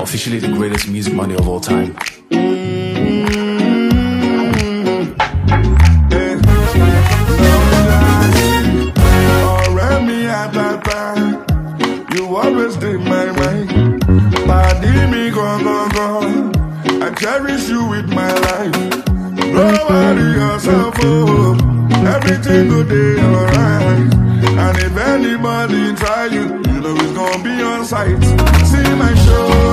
Officially the greatest music money of all time. you always take my mind Party me go go go, I cherish you with my life. No worry yourself oh. Everything go dey alright. And if anybody try you you know it's gonna be on sight. See my show.